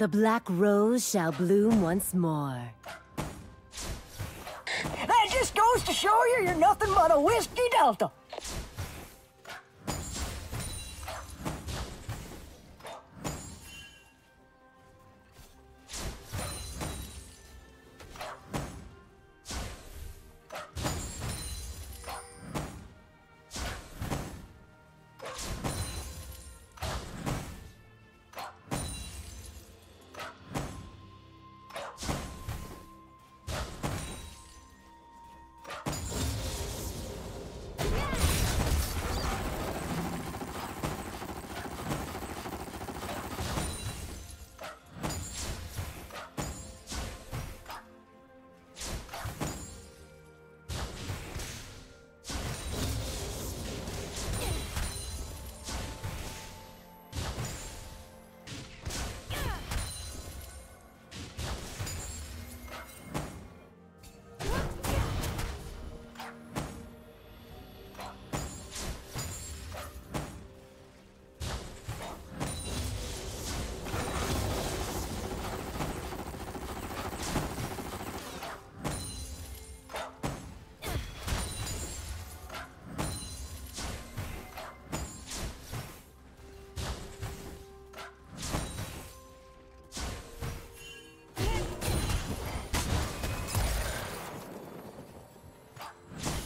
The black rose shall bloom once more. That just goes to show you you're nothing but a whiskey delta.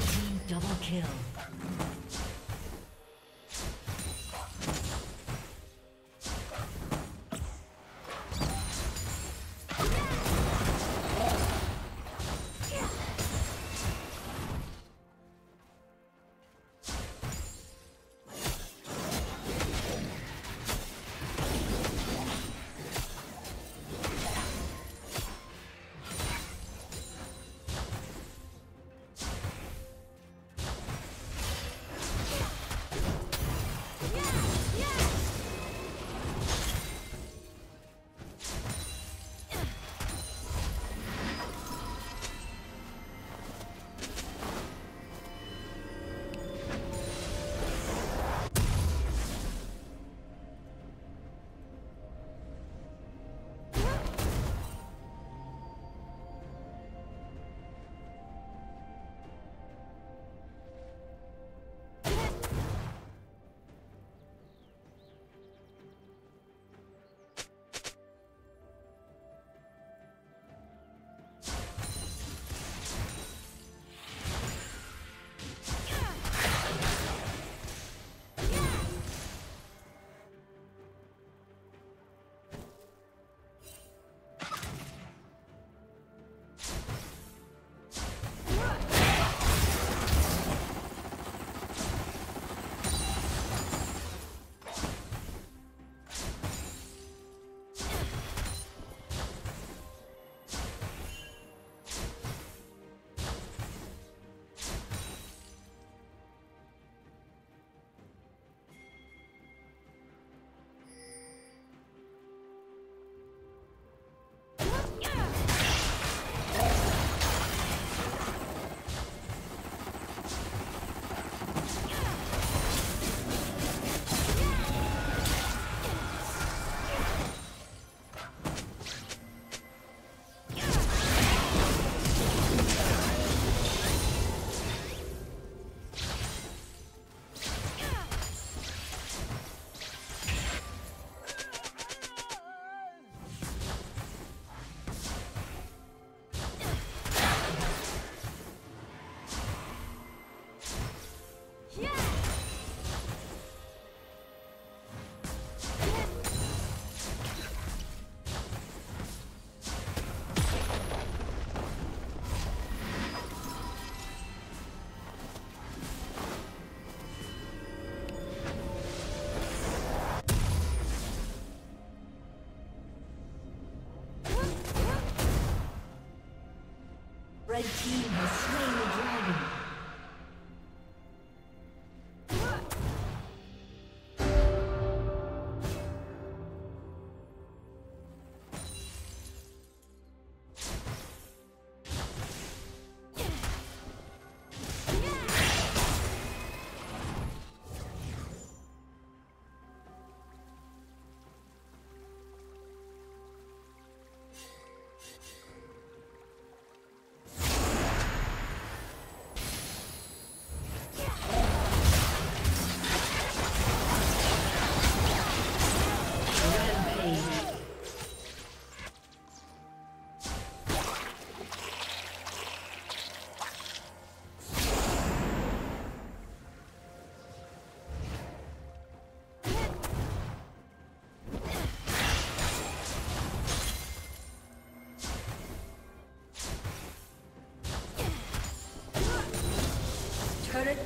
Team double kill.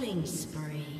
Killing spree.